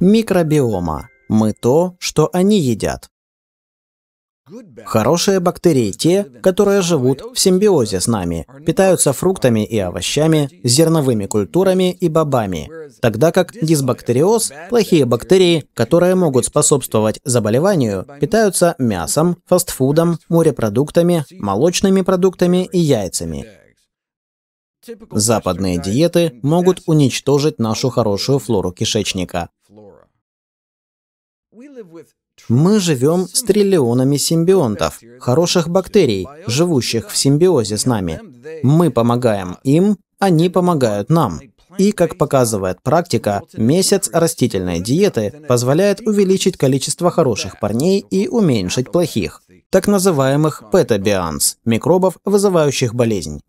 Микробиома. Мы то, что они едят. Хорошие бактерии те, которые живут в симбиозе с нами, питаются фруктами и овощами, зерновыми культурами и бобами. Тогда как дисбактериоз, плохие бактерии, которые могут способствовать заболеванию, питаются мясом, фастфудом, морепродуктами, молочными продуктами и яйцами. Западные диеты могут уничтожить нашу хорошую флору кишечника. Мы живем с триллионами симбионтов, хороших бактерий, живущих в симбиозе с нами. Мы помогаем им, они помогают нам. И, как показывает практика, месяц растительной диеты позволяет увеличить количество хороших парней и уменьшить плохих, так называемых петабианс, микробов, вызывающих болезнь.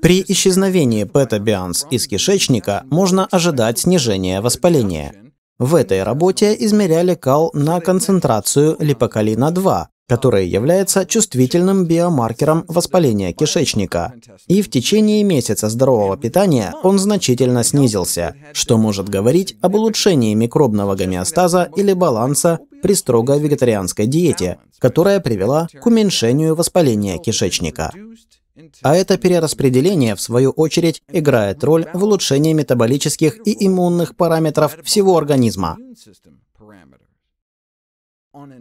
При исчезновении петабианс из кишечника можно ожидать снижения воспаления. В этой работе измеряли кал на концентрацию липокалина-2, который является чувствительным биомаркером воспаления кишечника. И в течение месяца здорового питания он значительно снизился, что может говорить об улучшении микробного гомеостаза или баланса при строго вегетарианской диете, которая привела к уменьшению воспаления кишечника. А это перераспределение, в свою очередь, играет роль в улучшении метаболических и иммунных параметров всего организма.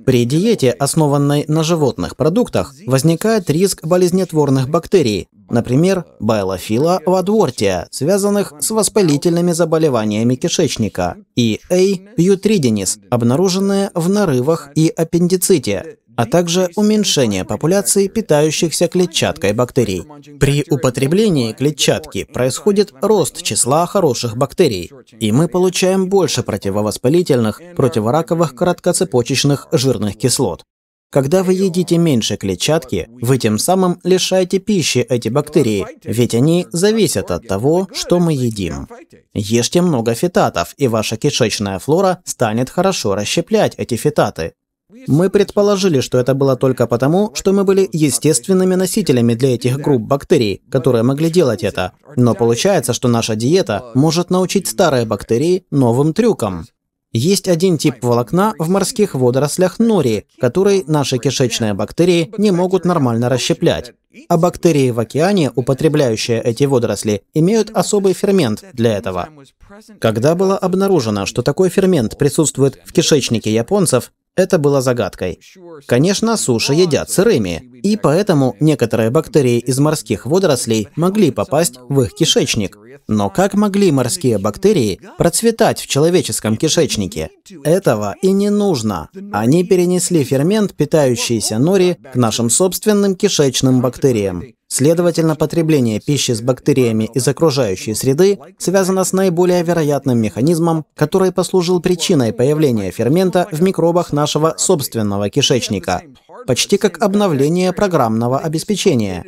При диете, основанной на животных продуктах, возникает риск болезнетворных бактерий, например, байлофила вадвортия, связанных с воспалительными заболеваниями кишечника, и A. пьютридинис, обнаруженные в нарывах и аппендиците, а также уменьшение популяции питающихся клетчаткой бактерий. При употреблении клетчатки происходит рост числа хороших бактерий, и мы получаем больше противовоспалительных, противораковых короткоцепочечных жирных кислот. Когда вы едите меньше клетчатки, вы тем самым лишаете пищи эти бактерии, ведь они зависят от того, что мы едим. Ешьте много фитатов, и ваша кишечная флора станет хорошо расщеплять эти фитаты. Мы предположили, что это было только потому, что мы были естественными носителями для этих групп бактерий, которые могли делать это. Но получается, что наша диета может научить старые бактерии новым трюкам. Есть один тип волокна в морских водорослях нори, который наши кишечные бактерии не могут нормально расщеплять. А бактерии в океане, употребляющие эти водоросли, имеют особый фермент для этого. Когда было обнаружено, что такой фермент присутствует в кишечнике японцев, это было загадкой. Конечно, суши едят сырыми, и поэтому некоторые бактерии из морских водорослей могли попасть в их кишечник. Но как могли морские бактерии процветать в человеческом кишечнике? Этого и не нужно. Они перенесли фермент, питающийся нори, к нашим собственным кишечным бактериям. Следовательно, потребление пищи с бактериями из окружающей среды связано с наиболее вероятным механизмом, который послужил причиной появления фермента в микробах нашего собственного кишечника почти как обновление программного обеспечения.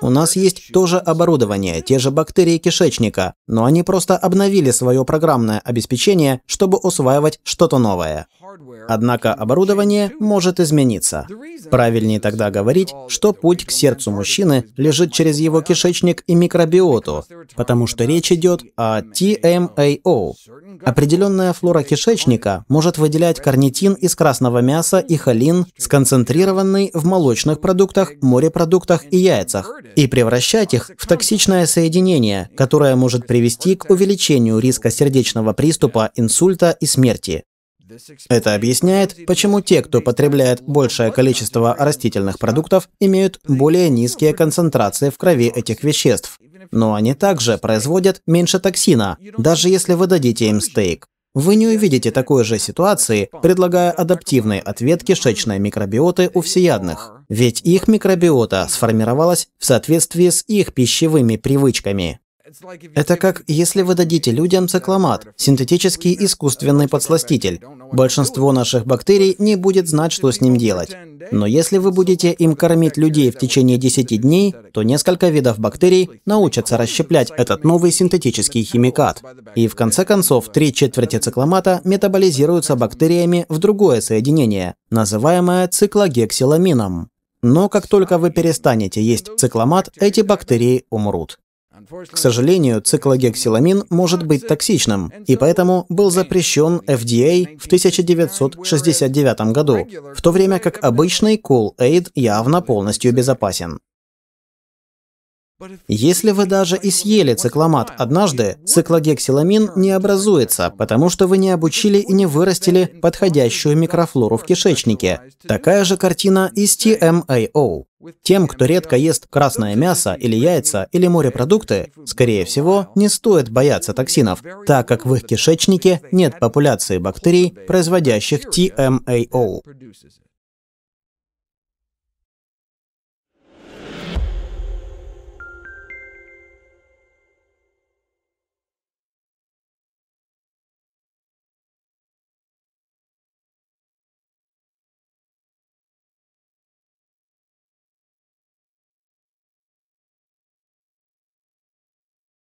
У нас есть тоже оборудование, те же бактерии кишечника, но они просто обновили свое программное обеспечение, чтобы усваивать что-то новое. Однако оборудование может измениться. Правильнее тогда говорить, что путь к сердцу мужчины лежит через его кишечник и микробиоту, потому что речь идет о TMAO. Определенная флора кишечника может выделять карнитин из красного мяса и холин, сконцентрированный в молочных продуктах, морепродуктах и яйцах, и превращать их в токсичное соединение, которое может привести к увеличению риска сердечного приступа, инсульта и смерти. Это объясняет, почему те, кто потребляет большее количество растительных продуктов, имеют более низкие концентрации в крови этих веществ. Но они также производят меньше токсина, даже если вы дадите им стейк. Вы не увидите такой же ситуации, предлагая адаптивный ответ кишечной микробиоты у всеядных. Ведь их микробиота сформировалась в соответствии с их пищевыми привычками. Это как если вы дадите людям цикломат, синтетический искусственный подсластитель. Большинство наших бактерий не будет знать, что с ним делать. Но если вы будете им кормить людей в течение 10 дней, то несколько видов бактерий научатся расщеплять этот новый синтетический химикат. И в конце концов, три четверти цикломата метаболизируются бактериями в другое соединение, называемое циклогексиламином. Но как только вы перестанете есть цикломат, эти бактерии умрут. К сожалению, циклогексиламин может быть токсичным, и поэтому был запрещен FDA в 1969 году, в то время как обычный Cool-Aid явно полностью безопасен. Если вы даже и съели цикломат однажды, циклогексиламин не образуется, потому что вы не обучили и не вырастили подходящую микрофлору в кишечнике. Такая же картина и с TMAO. Тем, кто редко ест красное мясо или яйца или морепродукты, скорее всего, не стоит бояться токсинов, так как в их кишечнике нет популяции бактерий, производящих TMAO.